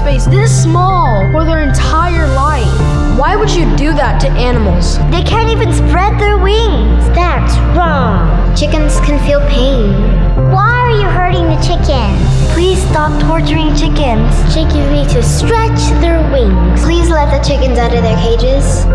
space this small for their entire life. Why would you do that to animals? They can't even spread their wings. That's wrong. Chickens can feel pain. Why are you hurting the chickens? Please stop torturing chickens. Chickens need to stretch their wings. Please let the chickens out of their cages.